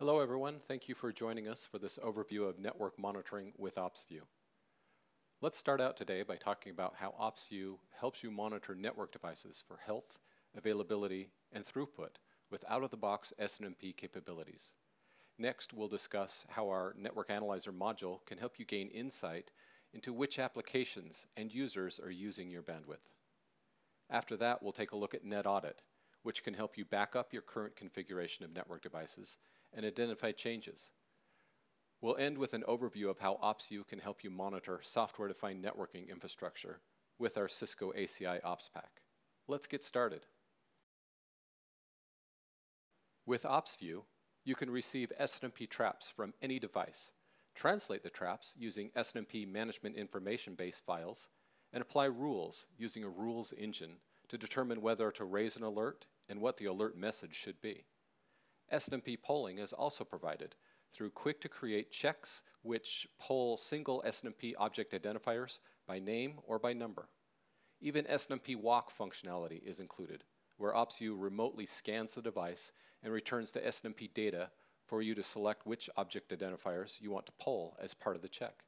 Hello everyone, thank you for joining us for this overview of network monitoring with OpsView. Let's start out today by talking about how OpsView helps you monitor network devices for health, availability, and throughput with out-of-the-box SNMP capabilities. Next, we'll discuss how our Network Analyzer module can help you gain insight into which applications and users are using your bandwidth. After that, we'll take a look at NetAudit, which can help you back up your current configuration of network devices and identify changes. We'll end with an overview of how OpsView can help you monitor software-defined networking infrastructure with our Cisco ACI Opspack. Let's get started. With OpsView, you can receive SNMP traps from any device, translate the traps using SNMP management information base files, and apply rules using a rules engine to determine whether to raise an alert and what the alert message should be. SNMP polling is also provided through quick to create checks which poll single SNMP object identifiers by name or by number. Even SNMP walk functionality is included, where OpsView remotely scans the device and returns the SNMP data for you to select which object identifiers you want to poll as part of the check.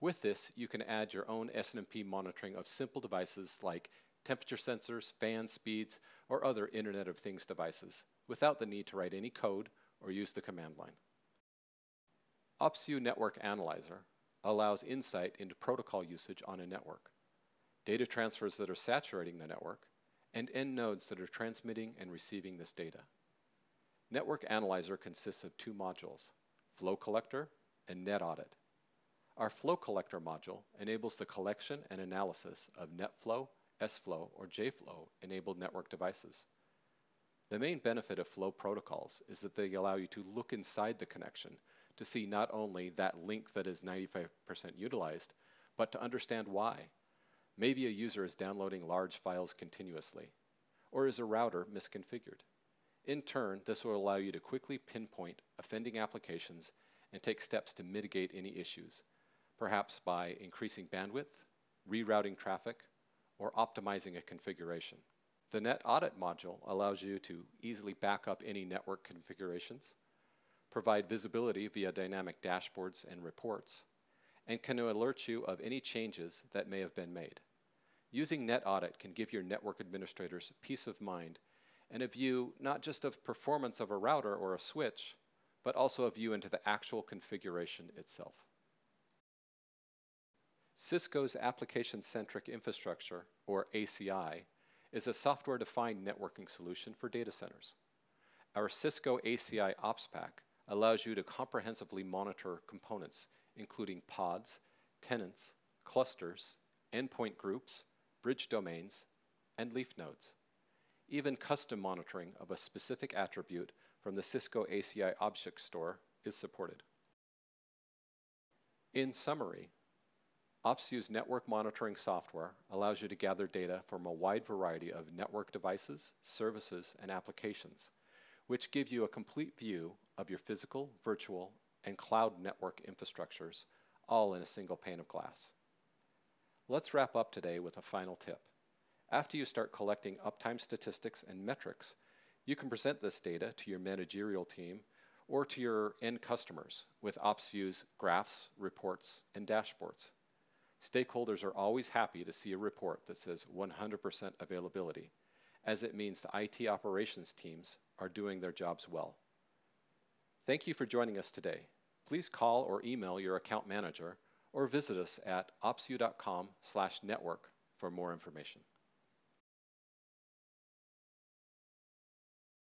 With this, you can add your own SNMP monitoring of simple devices like temperature sensors, fan speeds, or other Internet of Things devices without the need to write any code or use the command line. OpsView Network Analyzer allows insight into protocol usage on a network, data transfers that are saturating the network, and end nodes that are transmitting and receiving this data. Network Analyzer consists of two modules, Flow Collector and NetAudit. Our Flow Collector module enables the collection and analysis of NetFlow, SFlow, or JFlow enabled network devices. The main benefit of flow protocols is that they allow you to look inside the connection to see not only that link that is 95% utilized, but to understand why. Maybe a user is downloading large files continuously, or is a router misconfigured. In turn, this will allow you to quickly pinpoint offending applications and take steps to mitigate any issues, perhaps by increasing bandwidth, rerouting traffic, or optimizing a configuration. The NetAudit module allows you to easily back up any network configurations, provide visibility via dynamic dashboards and reports, and can alert you of any changes that may have been made. Using NetAudit can give your network administrators peace of mind and a view not just of performance of a router or a switch, but also a view into the actual configuration itself. Cisco's Application-Centric Infrastructure, or ACI, is a software-defined networking solution for data centers. Our Cisco ACI Opspack allows you to comprehensively monitor components, including pods, tenants, clusters, endpoint groups, bridge domains, and leaf nodes. Even custom monitoring of a specific attribute from the Cisco ACI Object Store is supported. In summary, OpsView's network monitoring software allows you to gather data from a wide variety of network devices, services, and applications, which give you a complete view of your physical, virtual, and cloud network infrastructures, all in a single pane of glass. Let's wrap up today with a final tip. After you start collecting uptime statistics and metrics, you can present this data to your managerial team or to your end customers with OpsView's graphs, reports, and dashboards. Stakeholders are always happy to see a report that says 100% availability, as it means the IT operations teams are doing their jobs well. Thank you for joining us today. Please call or email your account manager or visit us at opsview.com/network for more information.